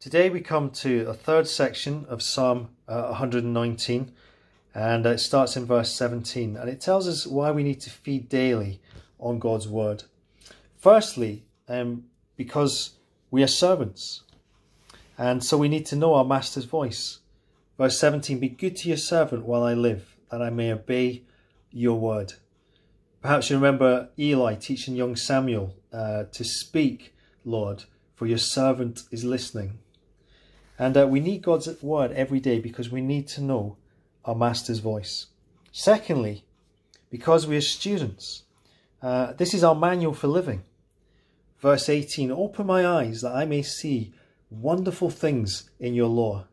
Today we come to a third section of Psalm uh, 119 and it starts in verse 17 and it tells us why we need to feed daily on God's word. Firstly, um, because we are servants and so we need to know our master's voice. Verse 17 Be good to your servant while I live, that I may obey your word. Perhaps you remember Eli teaching young Samuel uh, to speak, Lord, for your servant is listening. And uh, we need God's word every day because we need to know our Master's voice. Secondly, because we are students, uh, this is our manual for living. Verse 18 Open my eyes that I may see wonderful things in your law.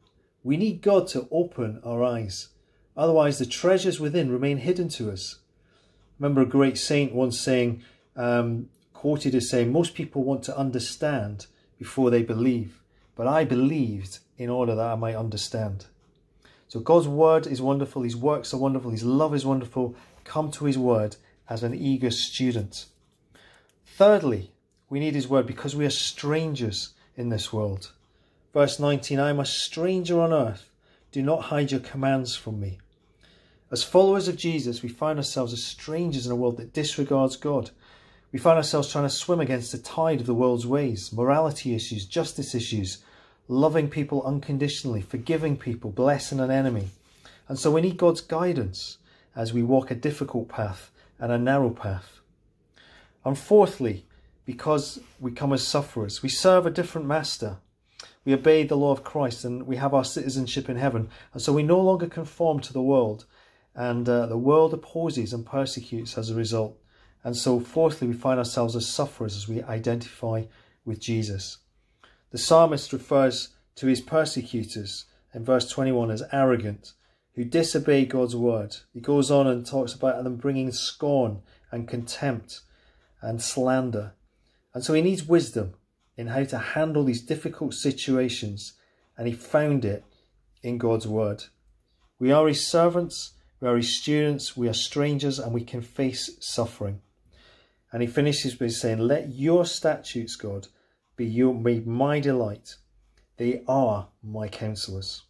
We need God to open our eyes. Otherwise, the treasures within remain hidden to us. remember a great saint once saying, um, quoted as saying, Most people want to understand before they believe but I believed in order that I might understand. So God's word is wonderful, his works are wonderful, his love is wonderful. Come to his word as an eager student. Thirdly, we need his word because we are strangers in this world. Verse 19 I am a stranger on earth. Do not hide your commands from me. As followers of Jesus, we find ourselves as strangers in a world that disregards God. We find ourselves trying to swim against the tide of the world's ways, morality issues, justice issues, loving people unconditionally, forgiving people, blessing an enemy. And so we need God's guidance as we walk a difficult path and a narrow path. And fourthly, because we come as sufferers, we serve a different master. We obey the law of Christ and we have our citizenship in heaven. And so we no longer conform to the world, and uh, the world opposes and persecutes as a result. And so, fourthly, we find ourselves as sufferers as we identify with Jesus. The psalmist refers to his persecutors in verse 21 as arrogant, who disobey God's word. He goes on and talks about them bringing scorn and contempt and slander. And so he needs wisdom in how to handle these difficult situations, and he found it in God's word. We are his servants, we are his students, we are strangers, and we can face suffering. And he finishes by saying, Let your statutes, God, be, your, be my delight. They are my counselors.